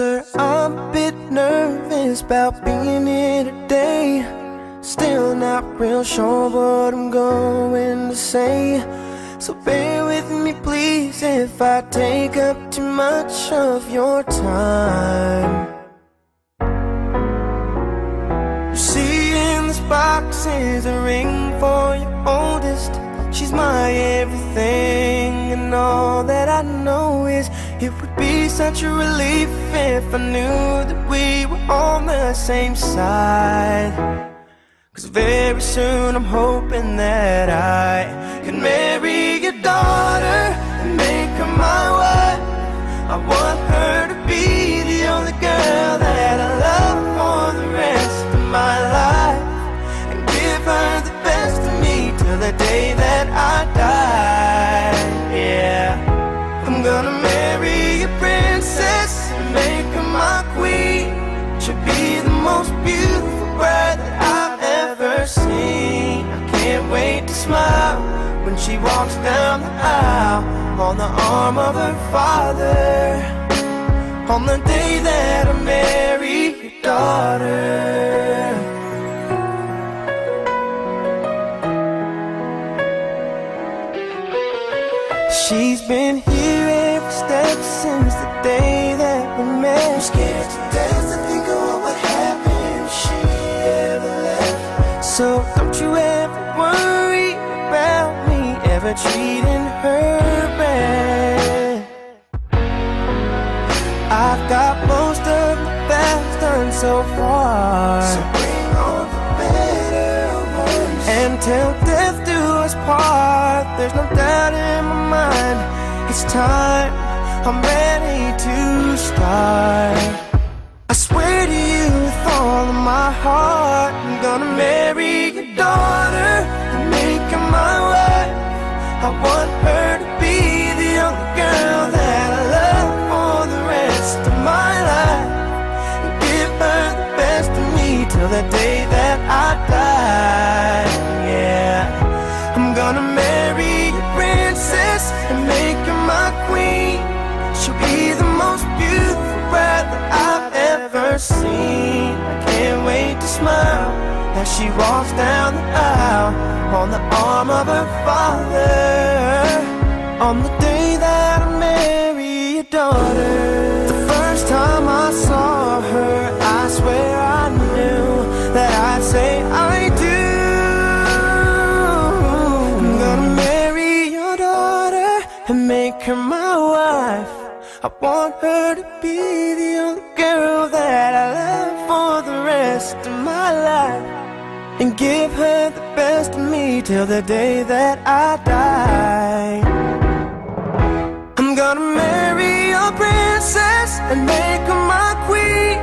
Sir, I'm a bit nervous about being here today. Still not real sure what I'm going to say. So bear with me, please, if I take up too much of your time. You see, in this box is a ring for your oldest. She's my everything, and all that I know is it would be such a relief if I knew that we were on the same side. Cause very soon I'm hoping that I can marry your daughter and make her my wife. I want her to be the only girl that I love for the rest of my life. And give her the best of me till the day smile when she walks down the aisle on the arm of her father. On the day that I marry your daughter. She's been here every step since the day that we met. I'm scared to death to think of what would happen if she ever left. So don't you ever me ever treating her bad. I've got most of the best done so far. So bring the better ones. And till death do us part, there's no doubt in my mind. It's time, I'm ready to start. I swear to you with all of my heart, I'm gonna marry your daughter I want her to be the only girl that I love for the rest of my life. And give her the best of me till the day that I die. Yeah, I'm gonna marry a princess and make her my queen. She'll be the most beautiful bride that I've ever seen. I can't wait to smile as she walks down the aisle on the arm of her father. On the day that I marry your daughter. The first time I saw her, I swear I knew that I'd say I do. I'm gonna marry your daughter and make her my wife. I want her to be the only girl that I love for the rest of my life. And give her the best of me till the day that I die. I'm gonna marry a princess and make her my queen.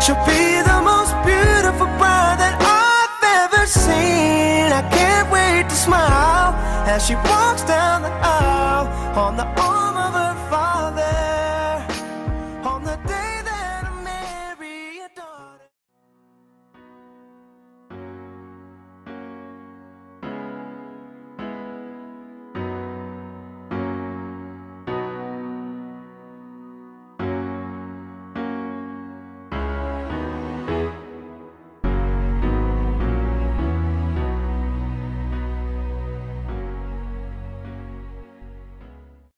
She'll be the most beautiful bride that I've ever seen. I can't wait to smile as she walks down the aisle on the.